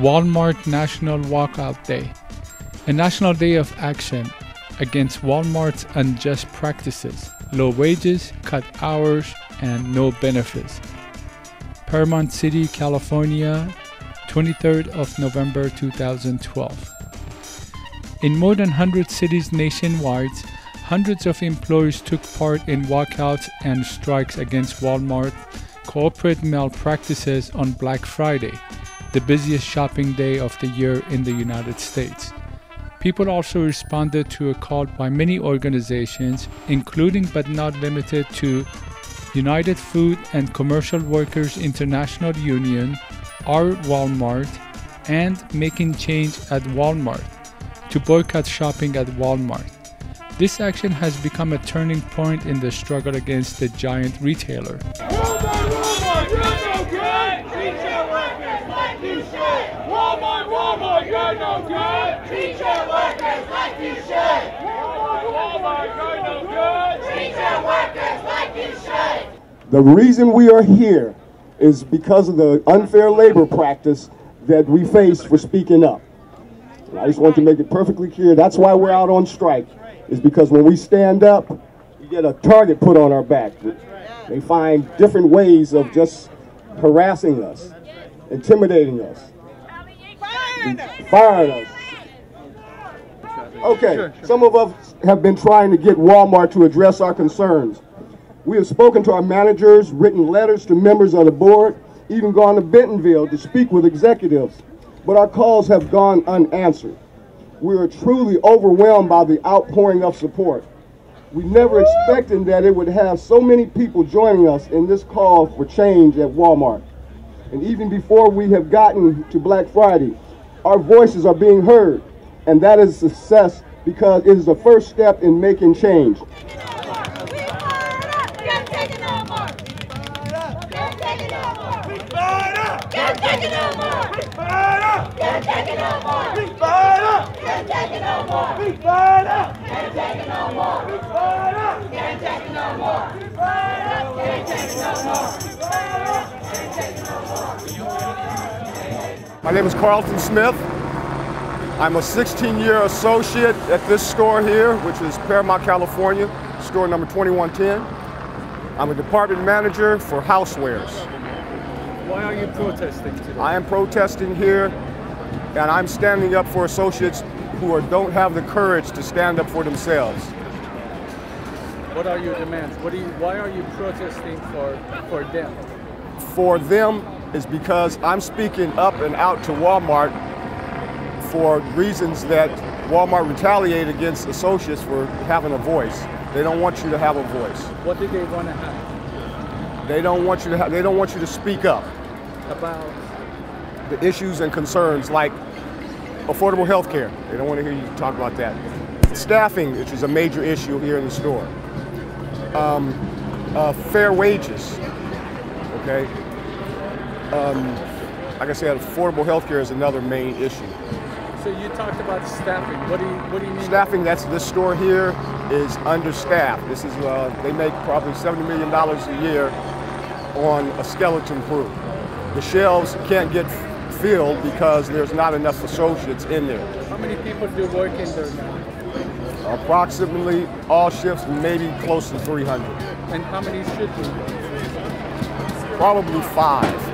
Walmart National Walkout Day, a national day of action against Walmart's unjust practices, low wages, cut hours, and no benefits. Paramount City, California, 23rd of November 2012. In more than 100 cities nationwide, hundreds of employees took part in walkouts and strikes against Walmart corporate malpractices on Black Friday, the busiest shopping day of the year in the United States. People also responded to a call by many organizations, including but not limited to United Food and Commercial Workers International Union, Our Walmart, and Making Change at Walmart to boycott shopping at Walmart. This action has become a turning point in the struggle against the giant retailer. No good. Workers like you should. The reason we are here is because of the unfair labor practice that we face for speaking up. And I just want to make it perfectly clear. That's why we're out on strike. Is because when we stand up, we get a target put on our back. They find different ways of just harassing us, intimidating us, firing us. Okay, some of us have been trying to get Walmart to address our concerns. We have spoken to our managers, written letters to members of the board, even gone to Bentonville to speak with executives, but our calls have gone unanswered. We are truly overwhelmed by the outpouring of support. We never expected that it would have so many people joining us in this call for change at Walmart. And even before we have gotten to Black Friday, our voices are being heard, and that is success because it is the first step in making change. My name is Carlton Smith. I'm a 16-year associate at this store here, which is Paramount, California, store number 2110. I'm a department manager for housewares. Why are you protesting today? I am protesting here, and I'm standing up for associates who are, don't have the courage to stand up for themselves. What are your demands? What do you, why are you protesting for, for them? For them is because I'm speaking up and out to Walmart for reasons that Walmart retaliate against associates for having a voice. They don't want you to have a voice. What do they want to have? They don't want you to have, they don't want you to speak up. About The issues and concerns like affordable health care. They don't want to hear you talk about that. Staffing, which is a major issue here in the store. Um, uh, fair wages. Okay. Um, like I said, affordable health care is another main issue. so you talked about staffing. What do you what do you mean? Staffing, that's this store here is understaffed. This is uh, they make probably seventy million dollars a year on a skeleton crew. The shelves can't get filled because there's not enough associates in there. How many people do work in there now? Approximately all shifts, maybe close to 300. And how many should be? Probably five,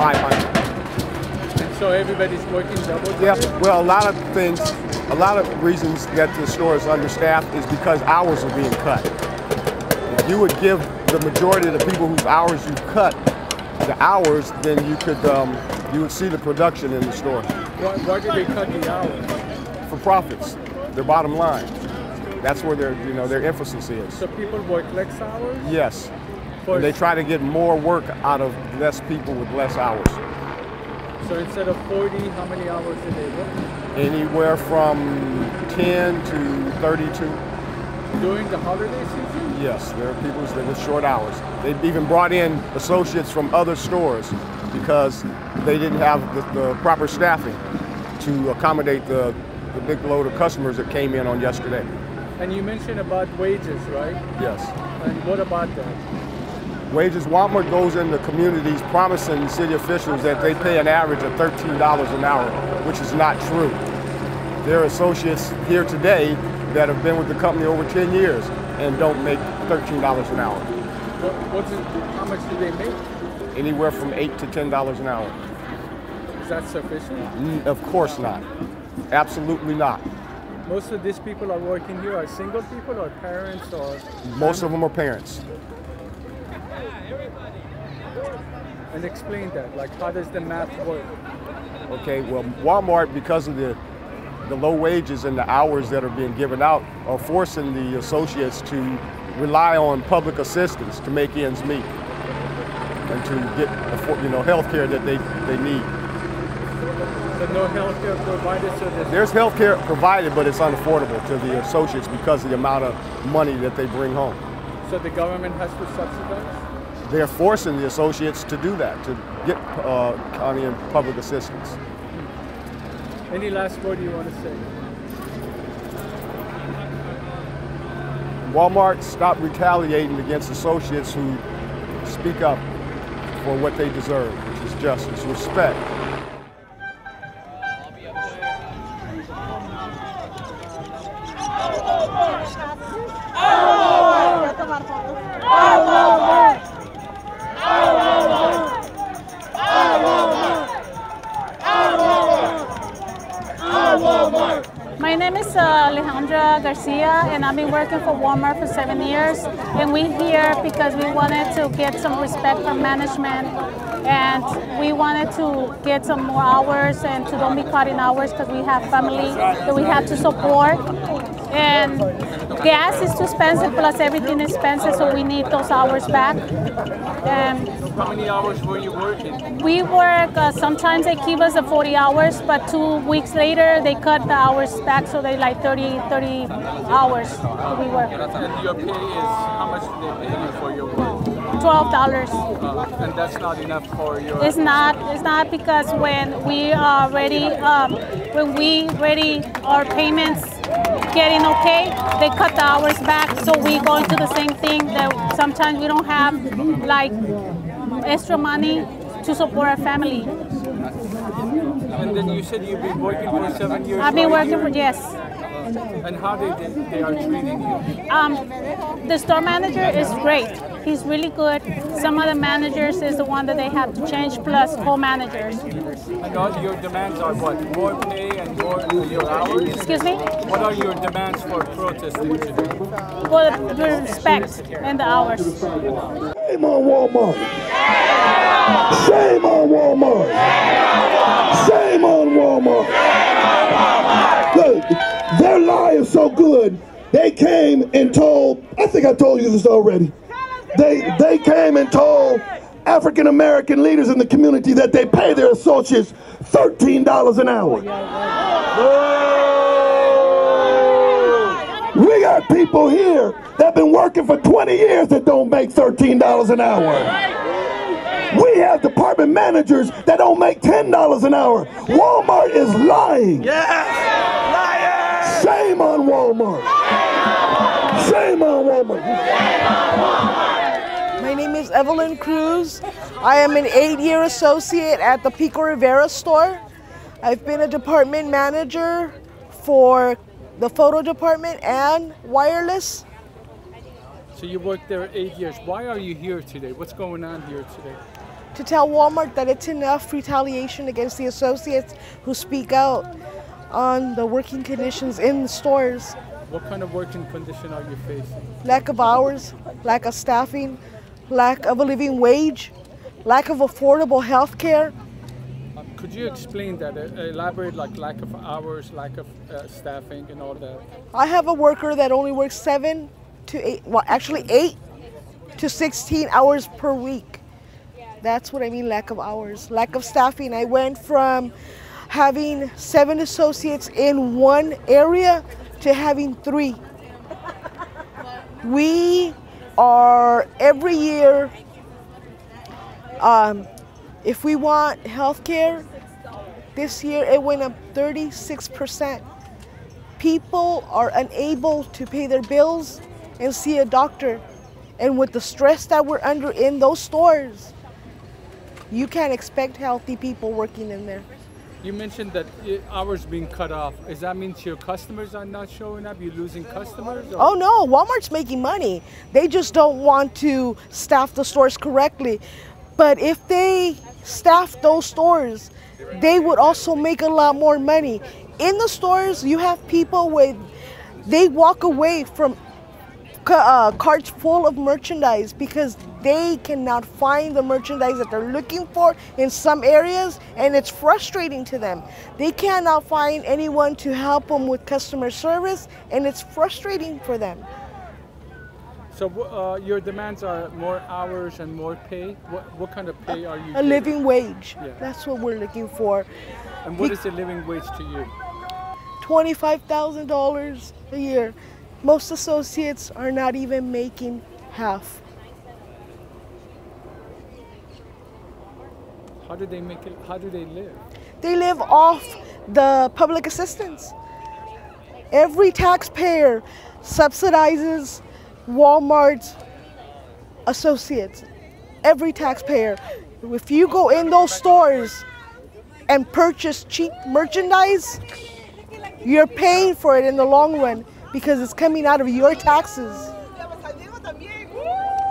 500. And so everybody's working double Yeah, well, a lot of things, a lot of reasons that the store is understaffed is because hours are being cut. If you would give the majority of the people whose hours you cut the hours, then you could um, you would see the production in the store Why, why do they cut the hours? for profits, their bottom line. That's where their you know their emphasis is. So people work less hours? Yes, and they try to get more work out of less people with less hours. so instead of 40, how many hours do they work? Anywhere from 10 to 32. During the holiday season? Yes, there are people that with short hours. They've even brought in associates from other stores because they didn't have the, the proper staffing to accommodate the, the big load of customers that came in on yesterday. And you mentioned about wages, right? Yes. And what about that? Wages, Walmart goes into communities promising city officials that they pay an average of $13 an hour, which is not true. There are associates here today that have been with the company over 10 years and don't make $13 an hour. What, what's it, how much do they make? Anywhere from 8 to $10 an hour. Is that sufficient? Mm, Of course not. Absolutely not. Most of these people are working here are single people or parents or Most of them are parents. And explain that. Like how does the math work? Okay, well, Walmart, because of the the low wages and the hours that are being given out, are forcing the associates to rely on public assistance to make ends meet and to get you know health care that they, they need. So no healthcare provided so there's There's health care provided, but it's unaffordable to the associates because of the amount of money that they bring home. So the government has to subsidize? They're forcing the associates to do that, to get uh, county and public assistance. Any last word you want to say? Walmart stop retaliating against associates who speak up for what they deserve, which is justice, respect. Been working for Walmart for seven years. And we're here because we wanted to get some respect from management, and we wanted to get some more hours and to don't be cutting hours because we have family that we have to support. And gas is too expensive, plus everything is expensive, so we need those hours back. And How many hours were you working? we work, uh, sometimes they give us the 40 hours, but two weeks later they cut the hours back, so they like 30, 30 hours we work. And your pay is how much do they pay you for your work? $12. Uh, and that's not enough for your It's not, it's not because when we are ready, um, when we ready our payments getting okay, they cut the hours back, so we go into the same thing sometimes we don't have like extra money to support our family. And then you said you've been working for seven years. I've been working for, yes. And how they, they are treating you? Um, the store manager is great. He's really good. Some of the managers is the one that they have to change, plus co-managers. And all your demands are what? More pay and more your hours? Excuse me? What are your demands for protesting today? For the respect and the hours. Shame on Walmart. Shame on Walmart. Shame on Walmart. Look, their lie is so good. They came and told, I think I told you this already. They they came and told African American leaders in the community that they pay their associates $13 an hour. We got people here that have been working for 20 years that don't make $13 an hour. We have department managers that don't make $10 an hour. Walmart is lying. Shame on Walmart. Shame on Walmart. My name is Evelyn Cruz. I am an eight-year associate at the Pico Rivera store. I've been a department manager for the photo department and wireless. So you worked there eight years. Why are you here today? What's going on here today? to tell Walmart that it's enough retaliation against the associates who speak out on the working conditions in the stores. What kind of working condition are you facing? Lack of hours, lack of staffing, lack of a living wage, lack of affordable health care. Uh, Could you explain that? Uh, elaborate like lack of hours, lack of uh, staffing, and all that. I have a worker that only works seven to eight, well, actually eight to 16 hours per week. That's what I mean, lack of hours, lack of staffing. I went from having seven associates in one area to having three. We are every year, um, if we want health care, this year it went up 36%. People are unable to pay their bills and see a doctor. And with the stress that we're under in those stores, you can't expect healthy people working in there. You mentioned that hours being cut off. Does that mean your customers are not showing up? You're losing customers? or- Oh no, Walmart's making money. They just don't want to staff the stores correctly. But if they staff those stores, they would also make a lot more money. In the stores, you have people with, they walk away from uh, carts full of merchandise because they cannot find the merchandise that they're looking for in some areas and it's frustrating to them. They cannot find anyone to help them with customer service and it's frustrating for them. So uh, your demands are more hours and more pay. What, what kind of pay are you? A living wage. Yeah. That's what we're looking for. And what is the living wage to you? $25,000 a year. Most associates are not even making half. How do they make it? How do they live? They live off the public assistance. Every taxpayer subsidizes Walmart's associates. Every taxpayer. If you go in those stores and purchase cheap merchandise, you're paying for it in the long run because it's coming out of your taxes.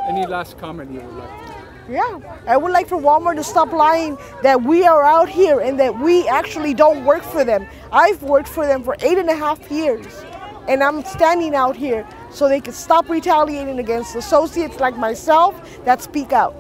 Any last comment you would like? to Yeah, I would like for Walmart to stop lying that we are out here and that we actually don't work for them. I've worked for them for eight and a half years, and I'm standing out here so they can stop retaliating against associates like myself that speak out.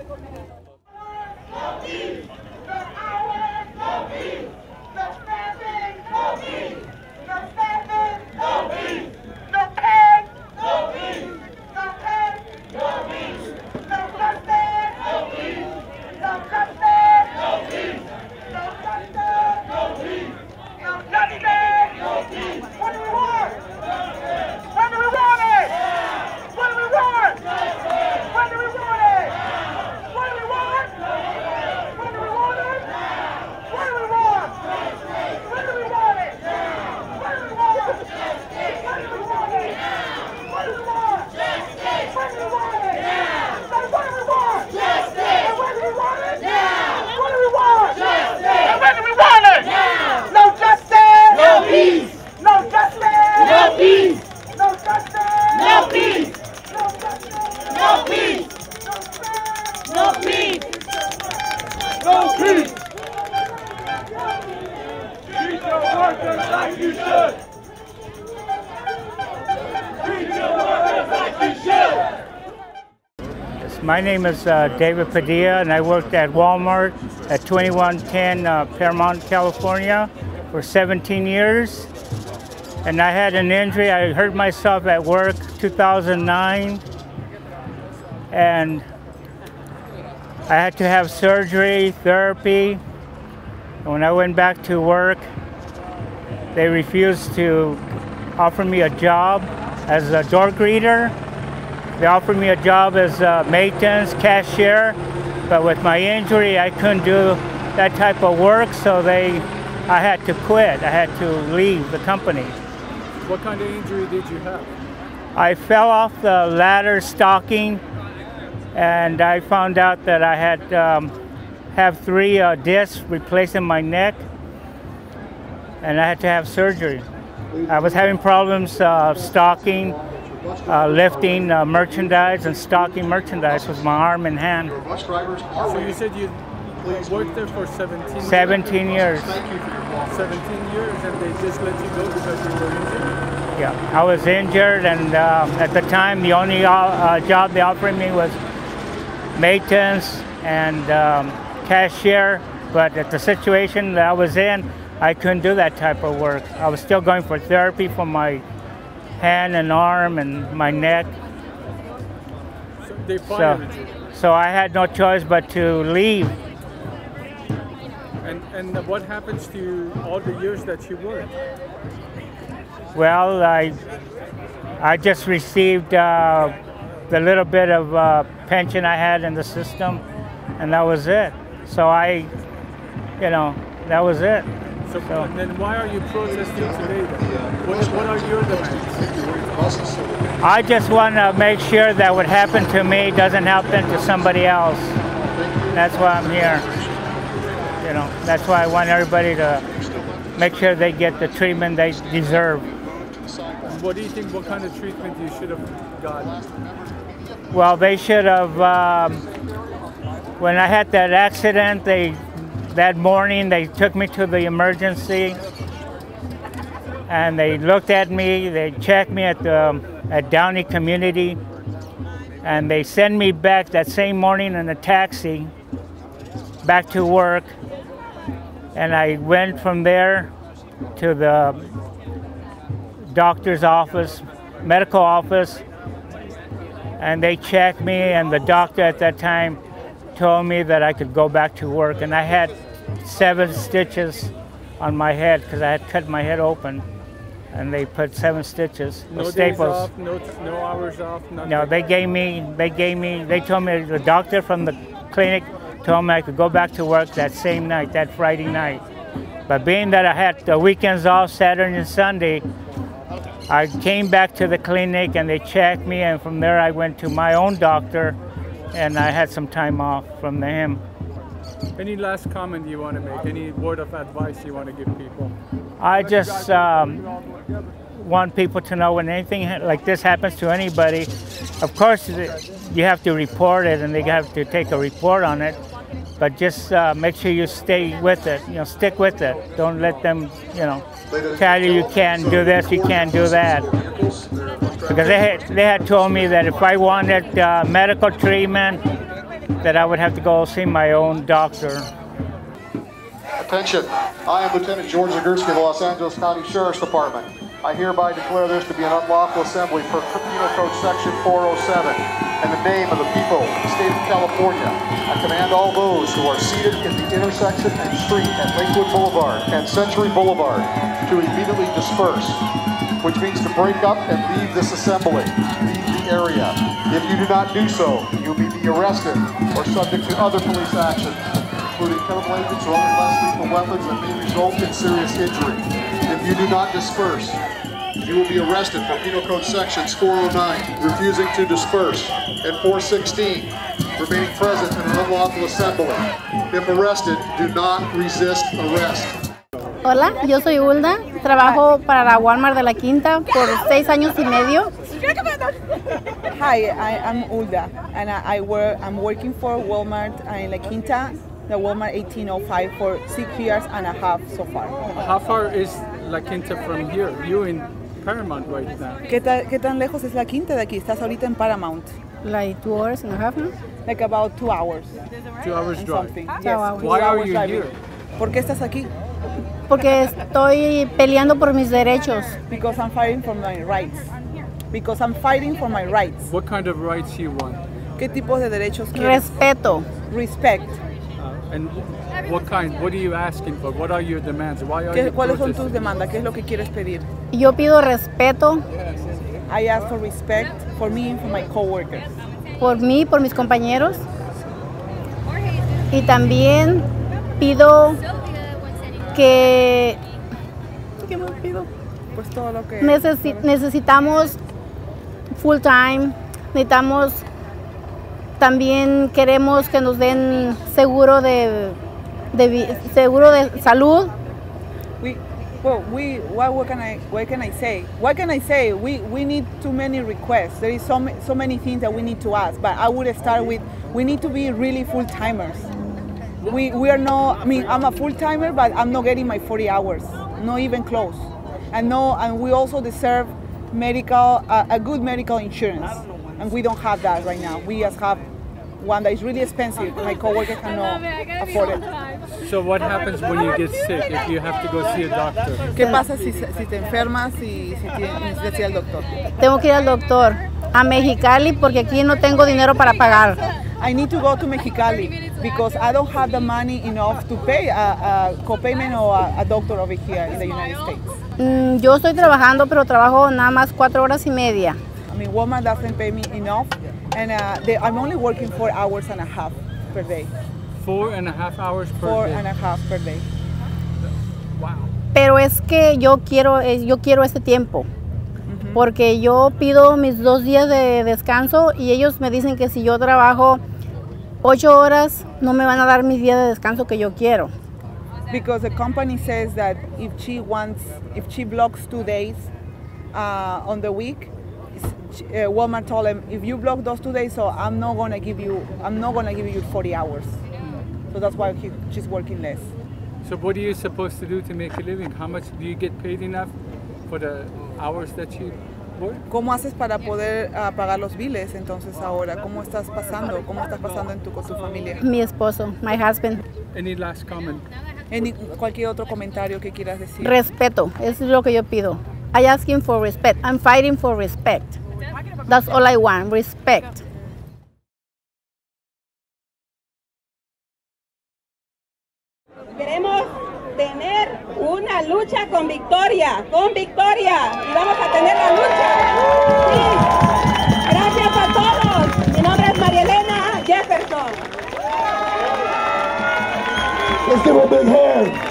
My name is uh, David Padilla, and I worked at Walmart at 2110 uh, Paramount, California for 17 years. And I had an injury. I hurt myself at work 2009, and I had to have surgery, therapy. And when I went back to work, they refused to offer me a job as a door greeter. They offered me a job as a maintenance cashier, but with my injury, I couldn't do that type of work, so they, I had to quit. I had to leave the company. What kind of injury did you have? I fell off the ladder stocking, and I found out that I had um, have three uh, discs replaced in my neck, and I had to have surgery. I was having problems uh, stalking, uh, lifting uh, merchandise, and stocking merchandise with my arm and hand. So you said you worked there for 17 years? 17 years. 17 years and they just let you go because you were injured? Yeah, I was injured, and um, at the time, the only uh, uh, job they offered me was maintenance and um, cashier. But at the situation that I was in, I couldn't do that type of work. I was still going for therapy for my hand and arm and my neck. So they So, so I had no choice but to leave. And, and what happens to you all the years that you worked? Well, I I just received uh, the little bit of uh, pension I had in the system, and that was it. So I, you know, that was it. So, and then why are you protesting today then? What, what are your demands? I just want to make sure that what happened to me doesn't happen to somebody else. That's why I'm here. You know, that's why I want everybody to make sure they get the treatment they deserve. What do you think, what kind of treatment you should have gotten? Well, they should have, um, when I had that accident, they that morning they took me to the emergency and they looked at me, they checked me at the um, at Downey Community and they sent me back that same morning in a taxi back to work and I went from there to the doctor's office, medical office, and they checked me and the doctor at that time told me that I could go back to work and I had seven stitches on my head because I had cut my head open, and they put seven stitches No with staples. off, no, no hours off, nothing. No, they gave me, they gave me, they told me the doctor from the clinic told me I could go back to work that same night, that Friday night. But being that I had the weekends off, Saturday and Sunday, I came back to the clinic and they checked me, and from there I went to my own doctor, and I had some time off from the him. Any last comment you want to make? Any word of advice you want to give people? I just um, want people to know when anything like this happens to anybody, of course you have to report it and they have to take a report on it. But just uh, make sure you stay with it. You know, stick with it. Don't let them, you know, tell you you can't do this, you can't do that. Because they had, they had told me that if I wanted uh, medical treatment, that I would have to go see my own doctor. Attention, I am Lieutenant George Zagurski of the Los Angeles County Sheriff's Department. I hereby declare this to be an unlawful assembly per Penal Code Section 407 in the name of the people of the state of California. I command all those who are seated in the intersection and street at Lakewood Boulevard and Century Boulevard to immediately disperse, which means to break up and leave this assembly, leave the area. If you do not do so, you will be arrested or subject to other police actions including chemical agents or other less lethal weapons that may result in serious injury. If you do not disperse, you will be arrested for Penal Code Sections 409, refusing to disperse, and 416, remaining present in an unlawful assembly. If arrested, do not resist arrest. Hola, yo soy Hulda, trabajo para la Walmart de la Quinta por seis años y medio. Hi, I, I'm Ulda, and I, I work. I'm working for Walmart in La Quinta, the Walmart 1805 for six years and a half so far. How far is La Quinta from here? You in Paramount right now. ¿Qué, ta- ¿Qué tan lejos es La Quinta de aquí? Estás ahorita en Paramount. Like two hours and a half, no? Like about two hours. Two hours and drive. something. Two Yes, hours. two Why are hours you driving. here? ¿Por qué estás aquí? Porque estoy peleando por mis derechos. Because I'm fighting for my rights. Because I'm fighting for my rights. What kind of rights you want? ¿Qué tipos de derechos quieres? Respeto. Respect. Uh, and what kind? What are you asking for? What are your demands? Why are ¿Qué- you ¿Cuáles son tus demandas? ¿Qué es lo que quieres pedir? Yo pido respeto I ask for respect for me and for my coworkers. por mí, por mis compañeros. Y también pido que ¿Qué más pido? Pues todo lo que... necesi- necesitamos full time, necesitamos, también queremos que nos den seguro de, de seguro de salud. We, well, we, what, what can I, what can I say? What can I say? We, we need too many requests. There is so, so many things that we need to ask. But I would start with, we need to be really full timers. We, we are not. I mean, I'm a full timer, but I'm not getting my 40 hours. Not even close. And no, and we also deserve medical, uh, a good medical insurance, and we don't have that right now. We just have one that is really expensive. My coworker cannot afford it. So what happens when you get sick if you have to go see a doctor? ¿Qué pasa si, se- si te enfermas y si tienes- necesitas ir al doctor? Tengo que ir al doctor a Mexicali porque aquí no tengo dinero para pagar. I need to go to Mexicali because I don't have the money enough to pay a, a copayment or a, a doctor over here in the United States. Mm, Yo estoy trabajando, pero trabajo nada más cuatro horas y media. I mean, Walmart doesn't pay me enough, and uh, they, I'm only working four hours and a half per day. Four and a half hours per Four day. and a half per day. Pero es que yo quiero, yo quiero ese tiempo. Porque yo pido mis dos días de descanso y ellos me dicen que si yo trabajo ocho horas no me van a dar mis días de descanso que yo quiero. Because the company says that if she wants, if she blocks two days uh, on the week, s- uh, Walmart told him, if you block those two days, so I'm not gonna give you, I'm not gonna give you 40 hours. So that's why he, she's working less. So what are you supposed to do to make a living? How much do you get paid enough for the hours that you work? ¿Cómo haces para poder uh, pagar los biles entonces ahora? ¿Cómo estás pasando? ¿Cómo estás pasando en tu, con tu familia? Mi esposo, my husband. Any last comment? Any- cualquier otro comentario que quieras decir. Respeto, eso es lo que yo pido. I asking for respect. I'm fighting for respect. That's all I want, respect. Queremos tener una lucha con victoria, con victoria. Y vamos a tener la lucha. Gracias a todos. Mi nombre es María Elena Jefferson. Let's give a big hand.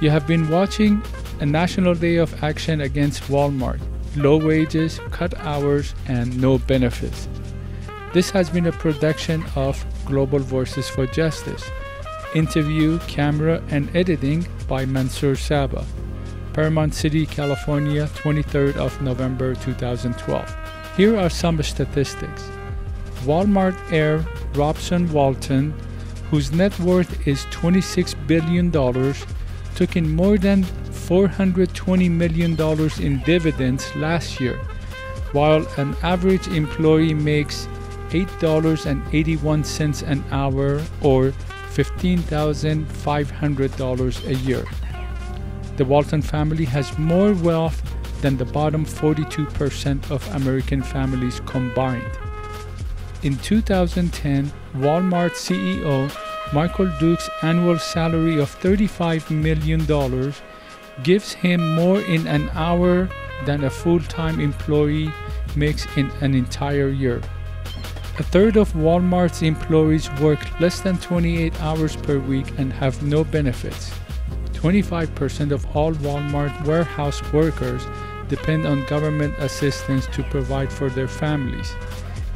You have been watching a National Day of Action against Walmart. Low wages, cut hours, and no benefits. This has been a production of Global Voices for Justice. Interview, camera, and editing by Mansoor Saba. Paramount City, California, 23rd of November 2012. Here are some statistics. Walmart heir Robson Walton, whose net worth is $26 billion, took in more than $420 million in dividends last year, while an average employee makes $8.81 an hour or $15,500 a year. The Walton family has more wealth than the bottom 42% of American families combined. In 2010, Walmart CEO Michael Duke's annual salary of $35 million gives him more in an hour than a full time employee makes in an entire year. A third of Walmart's employees work less than 28 hours per week and have no benefits. 25% of all Walmart warehouse workers depend on government assistance to provide for their families.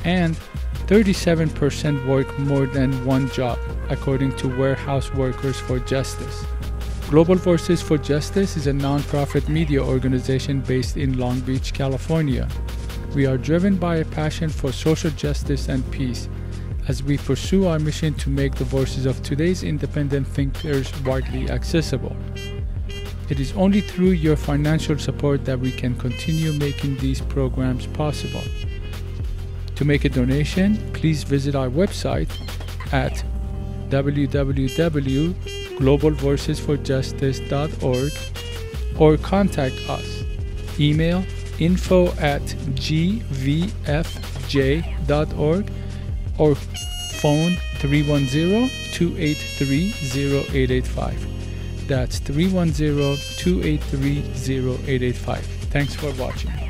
And 37% work more than one job, according to Warehouse Workers for Justice. Global Voices for Justice is a nonprofit media organization based in Long Beach, California. We are driven by a passion for social justice and peace as we pursue our mission to make the voices of today's independent thinkers widely accessible. It is only through your financial support that we can continue making these programs possible. To make a donation, please visit our website at www.globalvoicesforjustice.org or contact us. Email info at gvfj.org or phone 310-283-0885. That's 310-283-0885. Thanks for watching.